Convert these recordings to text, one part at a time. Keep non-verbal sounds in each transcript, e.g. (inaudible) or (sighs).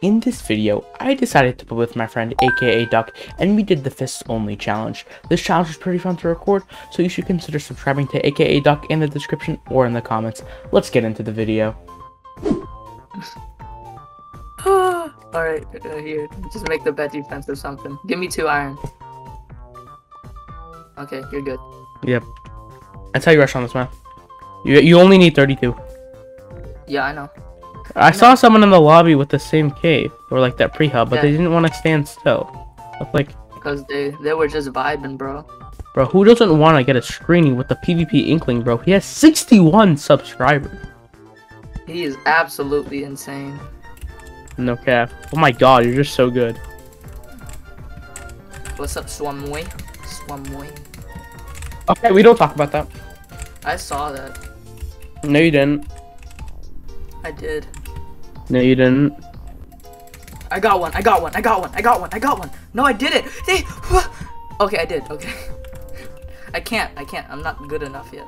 In this video, I decided to play with my friend akaDuck and we did the fists only challenge. This challenge was pretty fun to record, so you should consider subscribing to akaDuck in the description or in the comments. Let's get into the video. (sighs) Alright, uh, here, just make the bed defense or something. Give me two iron. Okay, you're good. Yep. That's how you rush on this map. You, you only need 32. Yeah, I know. I saw someone in the lobby with the same cave, or like that pre-hub, but Yeah. they didn't want to stand still. Look like, Because they, they were just vibing, bro. bro, who doesn't want to get a screening with the PvP Inkling, bro? He has 61 subscribers. He is absolutely insane. No cap. Oh my god, you're just so good. What's up, Swamoy? Swamoy. Okay, we don't talk about that. I saw that. No, you didn't. I did. No, you didn't. I got one. I got one. I got one. I got one. I got one. No, I did it. They. (gasps) Okay, I did. Okay. (laughs) I can't. I can't. I'm not good enough yet.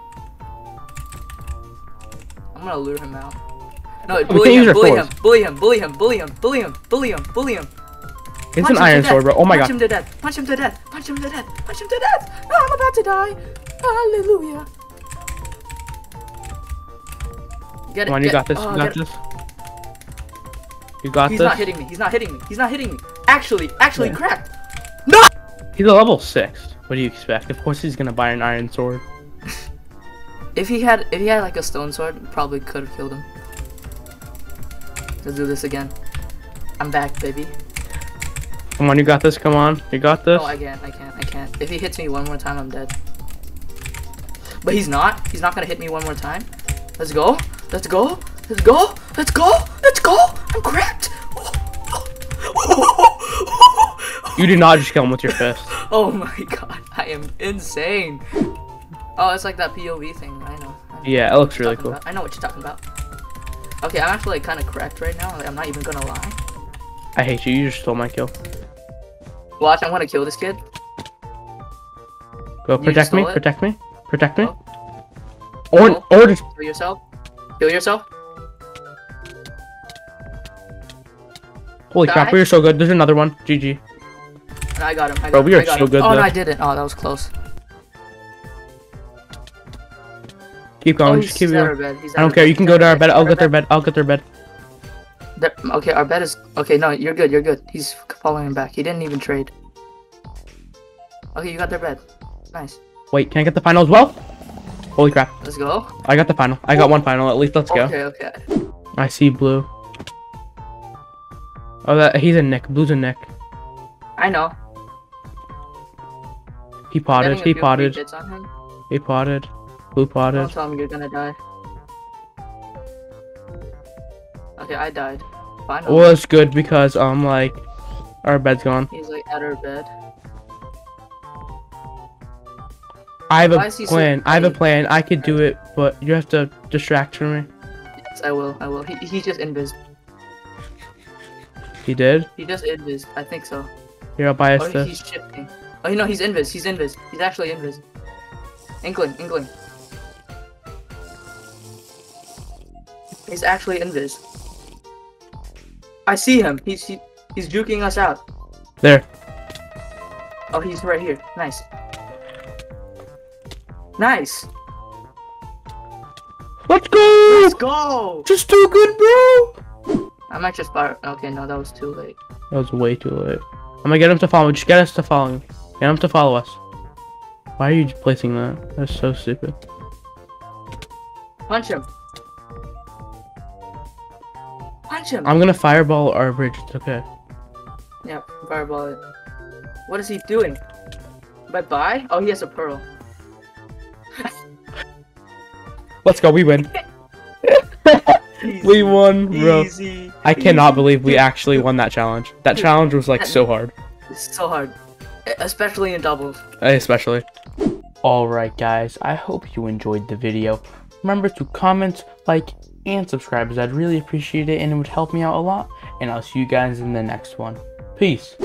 I'm gonna lure him out. No, bully him, bully him, bully him, bully him, bully him, bully him, bully him, bully him. It's Punch an iron sword, bro. Oh my Punch god. him to death. Punch him to death. Punch him to death. Punch him to death. Oh, I'm about to die. Hallelujah. Get it. Come on, you got this. oh, You got get it. You got He's this. not hitting me. He's not hitting me. He's not hitting me. Actually, actually Yeah. cracked. He's a level six. What do you expect? Of course, he's gonna buy an iron sword. If he had, if he had like a stone sword, probably could have killed him. Let's do this again. I'm back, baby. Come on, you got this. Come on, you got this. Oh, I can't. I can't. I can't. If he hits me one more time, I'm dead. But he's not. He's not gonna hit me one more time. Let's go. Let's go. Let's go. Let's go. Let's go. I'm cracked. You did not just kill him with your fist. (laughs) Oh my god, I am insane. Oh, it's like that POV thing. I know. I know Yeah, it looks really cool. about. I know what you're talking about. Okay, I'm actually like, kind of cracked right now. Like, I'm not even gonna lie. I hate you. You just stole my kill. Watch, I'm gonna kill this kid. Go protect me. Protect me. Protect me. Oh. Or oh. or just Kill yourself. Kill yourself. Holy crap. We are so good. There's another one. GG. I got him. I got Bro, him. we are so him. good, Oh no. I didn't. Oh, that was close. Keep Oh, going. he's just keep going. I don't care. bed. You can He's go to our bed. I'll get their bed. I'll get their bed. There- Okay, our bed is okay. No, you're good. You're good. He's following him back. He didn't even trade. Okay, you got their bed. Nice. Wait, can I get the final as well? Holy crap. Let's go. I got the final. I got one final at least. Let's go. Okay, okay. I see blue. Oh, that he's a Nick. Blue's a Nick. I know. He potted. He potted. free hits on him. He potted. Blue Don't potted. tell him you're gonna die. Okay, I died. Finally. Well, it's good because um like our bed's gone. He's like at our bed. I have Why a he so plan. I have a plan. I could do it, but you have to distract from me. Yes, I will. I will. He, he just invis. He did. He just invis. I think so. Here, I'll buy us this. he's shifting. Oh, no, he's invis. He's invis. He's actually invis. Inkling, Inkling. He's actually invis. I see him. He's he, he's juking us out. There. Oh, he's right here. Nice. Nice. Let's go. Let's go. Just too good, bro. I might just fire. Okay, no, that was too late. That was way too late. I'm gonna get him to follow. Just get us to follow him. Get him to follow us. Why are you placing that? That's so stupid. Punch him. Punch him. I'm gonna fireball our bridge. It's okay. Yeah, fireball it. What is he doing? Bye bye? Oh, he has a pearl. Let's go. We win. (laughs) we won, bro. Easy. I cannot believe we actually won that challenge. That challenge was like so hard. So hard. Especially in doubles. Eh, especially. Alright guys, I hope you enjoyed the video. Remember to comment, like, and subscribe as I'd really appreciate it and it would help me out a lot. And I'll see you guys in the next one. Peace.